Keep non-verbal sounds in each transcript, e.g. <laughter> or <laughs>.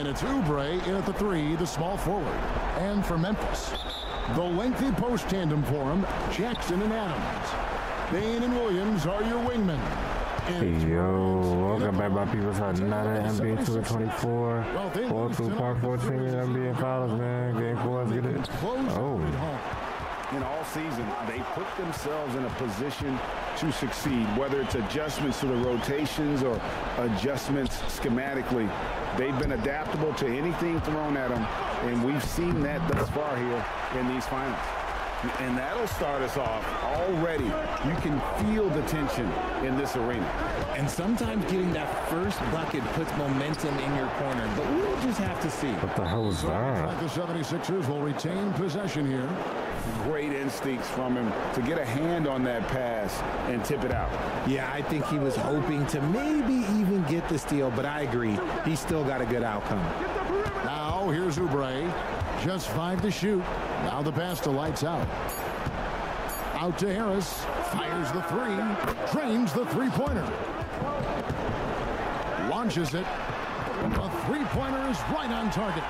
And it's Oubre in at the three, the small forward. And for Memphis, the lengthy post tandem for him, Jackson and Adams. Bane and Williams are your wingmen. Hey, yo, welcome back, my people. Another NBA 2K24. Four through Park 14 NBA Finals, man. Game four, let's get it. Oh. In all season, they put themselves in a position to succeed, whether it's adjustments to the rotations or adjustments schematically. They've been adaptable to anything thrown at them, and we've seen that thus far here in these finals. And that'll start us off already. You can feel the tension in this arena. And sometimes getting that first bucket puts momentum in your corner, but we'll just have to see. What the hell was that? The 76ers will retain possession here. Great instincts from him to get a hand on that pass and tip it out. Yeah, I think he was hoping to maybe even get the steal, but I agree. He still got a good outcome. Now, here's Oubre. Just five to shoot. Now the pass to lights out. Out to Harris. Fires the three. Drains the three-pointer. Launches it. The three-pointer is right on target.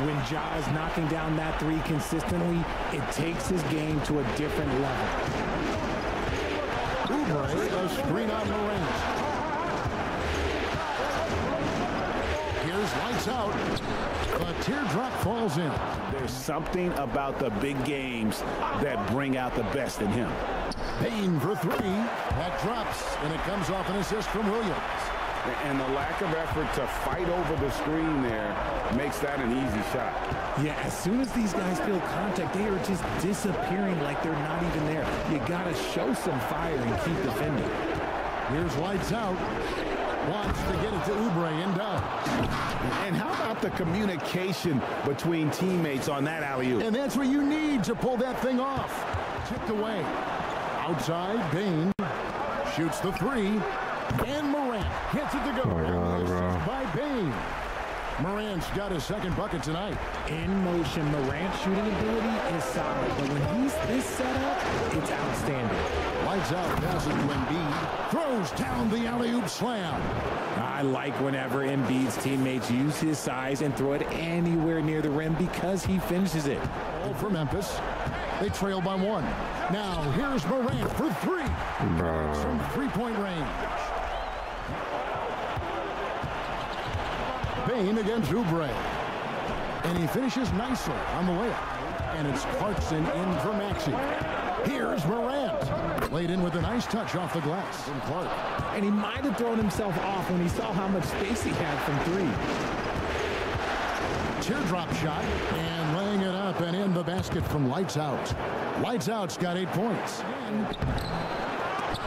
When Ja is knocking down that three consistently, it takes his game to a different level. Oubre, a screen on Morant. Here's lights out. The teardrop falls in. There's something about the big games that bring out the best in him. Bane for three. That drops, and it comes off an assist from Williams. And the lack of effort to fight over the screen there makes that an easy shot. Yeah, as soon as these guys feel contact, they are just disappearing like they're not even there. You got to show some fire and keep defending. Here's lights out. Wants to get it to Oubre and does. And how about the communication between teammates on that alley-oop? And that's what you need to pull that thing off. Tipped away. Outside, Bane shoots the three. And Morant gets it to go. Oh, my God, bro. By Bane. Morant's got his second bucket tonight. In motion, Morant's shooting ability is solid, but when he's this set up, it's outstanding. Lights out, passes to Embiid. Throws down the alley-oop slam. I like whenever Embiid's teammates use his size and throw it anywhere near the rim because he finishes it. All for Memphis. They trail by one. Now, here's Morant for three. Bro. From three-point range. Bane against Oubre. And he finishes nicely on the layup. And it's Clarkson in for Maxey. Here's Morant. Laid in with a nice touch off the glass from Clark. And he might have thrown himself off when he saw how much space he had from three. Teardrop shot and laying it up and in the basket from Lights Out. Lights Out's got eight points.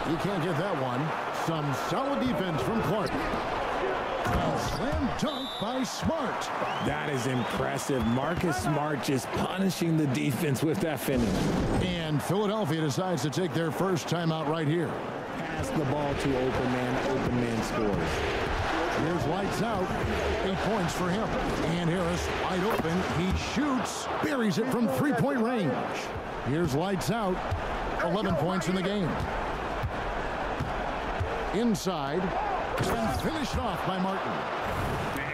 You can't get that one. Some solid defense from Clark. A slam dunk by Smart. That is impressive. Marcus Smart just punishing the defense with that finish. And Philadelphia decides to take their first timeout right here. Pass the ball to open man. Open man scores. Here's lights out. Eight points for him. And Harris wide open. He shoots. Buries it from three-point range. Here's lights out. 11 points in the game. Inside. And finished off by Martin.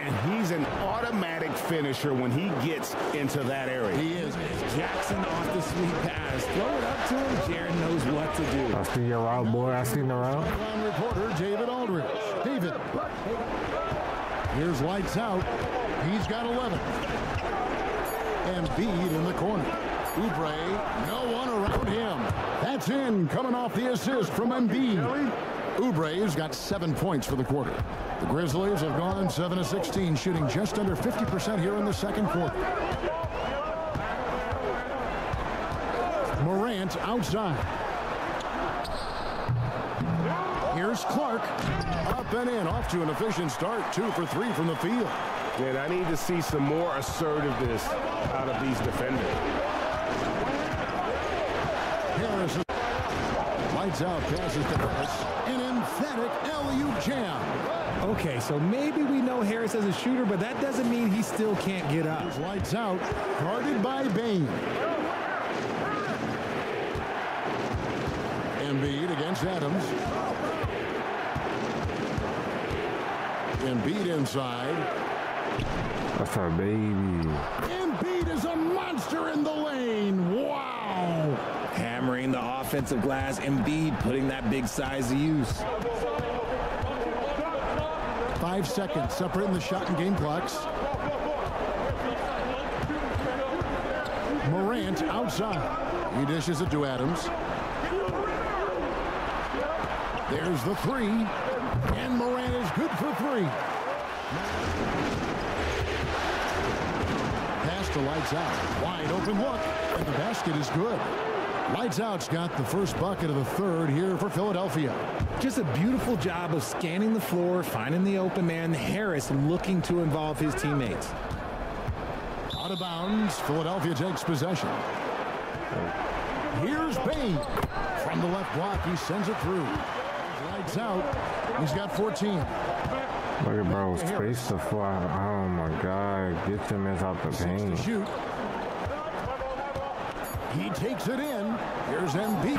And he's an automatic finisher when he gets into that area. He is. Jackson off the sweet pass. Throw it up to him. Jared knows what to do. I see your route, boy. I seen the route. Sideline reporter David Aldridge. David. Here's lights out. He's got 11. Embiid in the corner. Oubre, no one around him. That's in, coming off the assist from Embiid. Oubre's got seven points for the quarter. The Grizzlies have gone 7 of 16, shooting just under 50% here in the second quarter. Morant outside. Here's Clark. Up and in, off to an efficient start. Two for three from the field. And I need to see some more assertiveness out of these defenders. Harris lights out, passes to Harris. An emphatic alley-oop jam. Okay, so maybe we know Harris as a shooter, but that doesn't mean he still can't get up. Here's lights out, guarded by Bane. Embiid against Adams. Embiid inside. That's our baby. Embiid is a monster in the lane. Wow. Hammering the offensive glass. Embiid putting that big size to use. Five seconds separating the shot and game clocks. Morant outside. He dishes it to Adams. There's the three. And Morant is good for three. Pass to lights out. Wide open look. And the basket is good. Lights out's got the first bucket of the third here for Philadelphia. Just a beautiful job of scanning the floor, finding the open man. Harris looking to involve his teammates. Out of bounds. Philadelphia takes possession. Here's Bane. From the left block, he sends it through. Lights out. He's got 14. Look at bro, space the fly. Oh my god, get them as out the paint. Shoot. He takes it in. Here's Embiid,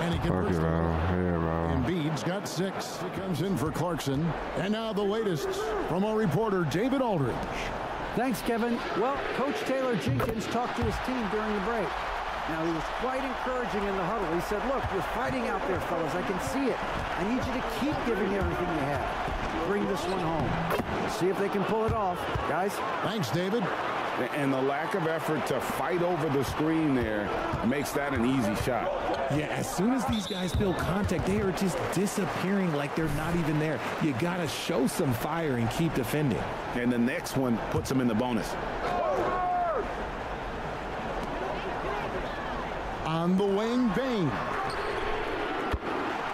and he Fuck it, converts. bro. Yeah, bro. Embiid's got six. He comes in for Clarkson. And now the latest from our reporter, David Aldridge. Thanks, Kevin. Well, Coach Taylor Jenkins talked to his team during the break. Now, he was quite encouraging in the huddle. He said, look, you're fighting out there, fellas. I can see it. I need you to keep giving everything you have. Bring this one home. See if they can pull it off. Guys, Thanks, David. And the lack of effort to fight over the screen there makes that an easy shot. Yeah, as soon as these guys feel contact, they are just disappearing like they're not even there. You got to show some fire and keep defending. And the next one puts them in the bonus. On the wing, Bane.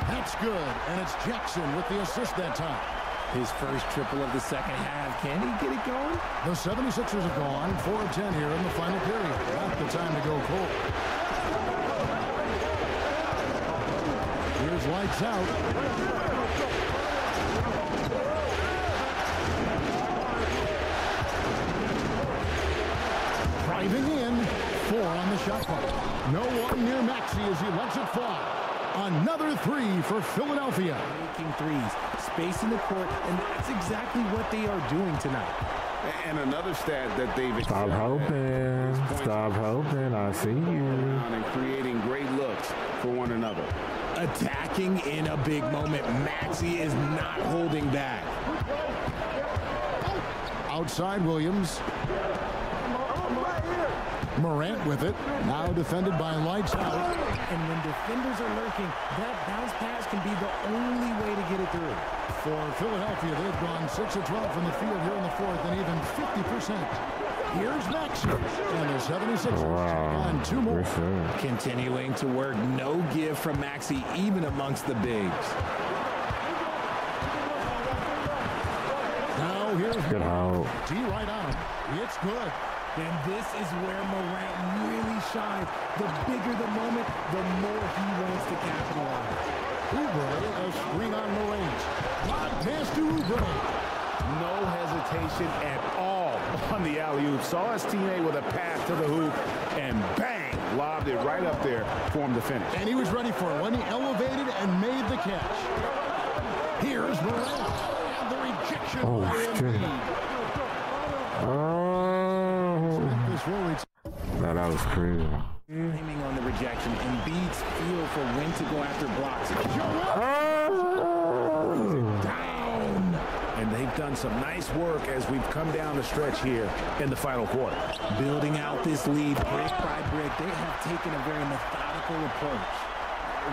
That's good. And it's Jackson with the assist that time. His first triple of the second half. Can he get it going? The 76ers have gone 4 of 10 here in the final period. Not the time to go cold. Here's lights out. Driving in. Four on the shot clock. No one near Maxey as he lets it fly. Another three for Philadelphia. Making threes, spacing the court, and that's exactly what they are doing tonight. And another stat that they've Stop hoping. Stop hoping. I see you. and creating great looks for one another. Attacking in a big moment. Maxey is not holding back. Outside Williams. Morant with it. Now defended by Lights Out. And when defenders are lurking, that bounce pass can be the only way to get it through. For Philadelphia, they've gone 6 of 12 from the field here in the fourth and even 50%. Here's Maxey. And the 76ers Wow. on two more. Good shit. Continuing to work, no give from Maxey, even amongst the bigs. Now here's Good help. T right on. It's good. And this is where Morant really shines. The bigger the moment, the more he wants to capitalize. Oubre, a screen on the range. Lob pass to Oubre. No hesitation at all on the alley-oop. Saw his teammate with a pass to the hoop, and bang, lobbed it right up there for him to finish. And he was ready for it when he elevated and made the catch. Here's Morant. And the rejection Oh, by shit. Oh. This will reach that was crazy. Aiming on the rejection and Beats feel for when to go after blocks. Oh. Down. And they've done some nice work as we've come down the stretch here in the final quarter. Building out this lead brick by brick, they have taken a very methodical approach.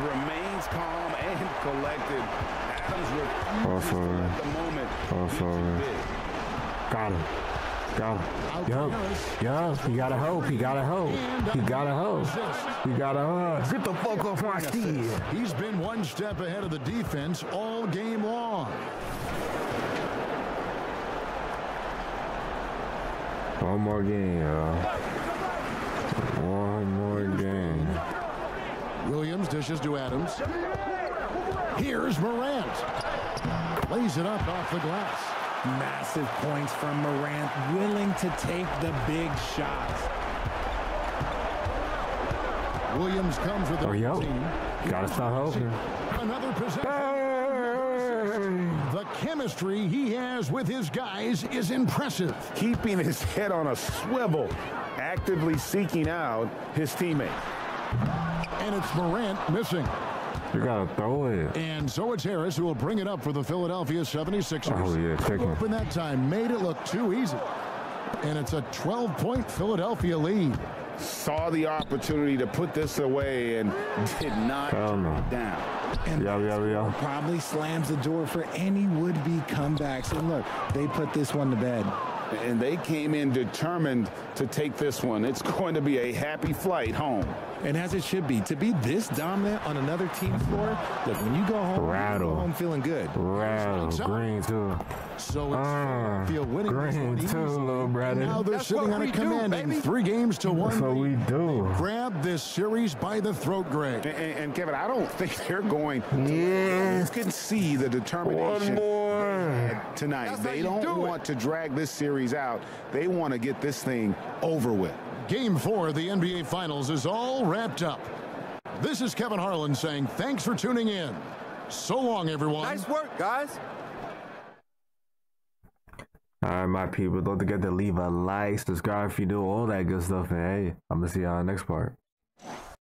Remains calm and collected. Adams refuses Also, to let the moment also, be too. Got him. Got him. Yup. Yup. He gotta hope. He gotta hope. He gotta hope. He gotta hope. Get the fuck off my steed. He's been one step ahead of the defense all game long. One more game, y'all. One more game. Williams dishes to Adams. Here's Morant. Lays it up off the glass. Massive points from Morant, willing to take the big shots. Williams comes with the yo. 15. Gotta stop hoping. Another possession. Hey. The chemistry he has with his guys is impressive. Keeping his head on a swivel, actively seeking out his teammate. And it's Morant missing. You gotta throw it. And so it's Harris who will bring it up for the Philadelphia 76ers. Oh, yeah, take him. Open that time, made it look too easy. And it's a 12-point Philadelphia lead. Saw the opportunity to put this away and did not Hell no. down. And Yeah, yeah, yeah. probably slams the door for any would-be comebacks. And look, they put this one to bed. And they came in determined to take this one. It's <laughs> going to be a happy flight home. And as it should be, to be this dominant on another team floor, look, when you go home, you Rattle. go home feeling good. Rattle. Green, too. So it's Ah, Philadelphia winning green too, easily. little brother. Now they're That's sitting on a we do, commanding baby. three games to one. That's what we lead. do. Grab this series by the throat, Greg. And, and- and Kevin, I don't <laughs> think they're going. Yeah. You can see the determination One more. Tonight. That's They don't do it. want to drag this series out. They want to get this thing over with. Game four of the NBA Finals is all wrapped up. This is Kevin Harlan saying thanks for tuning in. So long, everyone. Nice work, guys. All right, my people. Don't forget to leave a like, subscribe if you do, all that good stuff. And hey, I'm going to see y'all next part.